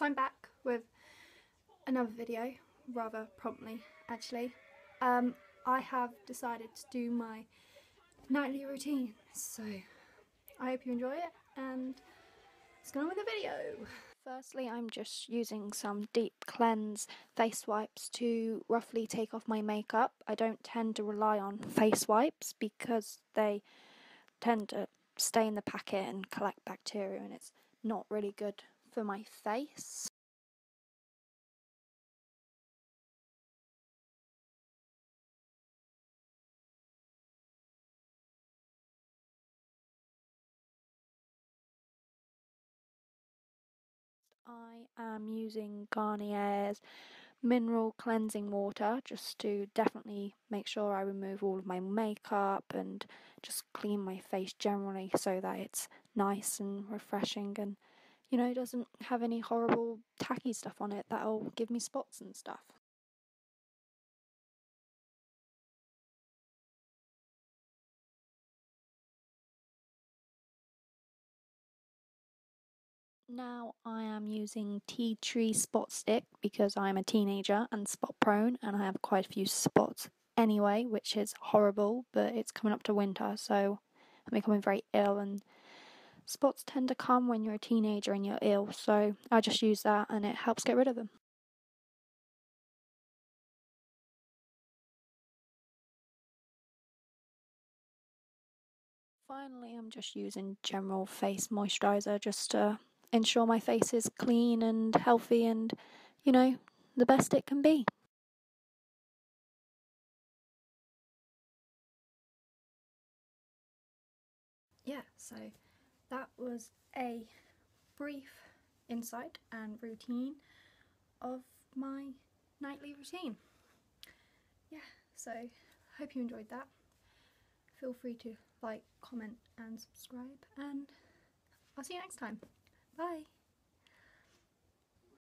So I'm back with another video, rather promptly actually. Um, I have decided to do my nightly routine, so I hope you enjoy it and let's get on with the video. Firstly, I'm just using some deep cleanse face wipes to roughly take off my makeup. I don't tend to rely on face wipes because they tend to stay in the packet and collect bacteria and it's not really good for my face. I am using Garnier's mineral cleansing water just to definitely make sure I remove all of my makeup and just clean my face generally so that it's nice and refreshing and you know it doesn't have any horrible tacky stuff on it that'll give me spots and stuff. Now I am using Tea Tree Spot Stick because I'm a teenager and spot prone and I have quite a few spots anyway, which is horrible, but it's coming up to winter, so I'm becoming very ill and spots tend to come when you're a teenager and you're ill, so I just use that and it helps get rid of them. Finally, I'm just using general face moisturizer just to ensure my face is clean and healthy and, you know, the best it can be. Yeah, so that was a brief insight and routine of my nightly routine. Yeah, so hope you enjoyed that. Feel free to like, comment and subscribe and I'll see you next time. Bye.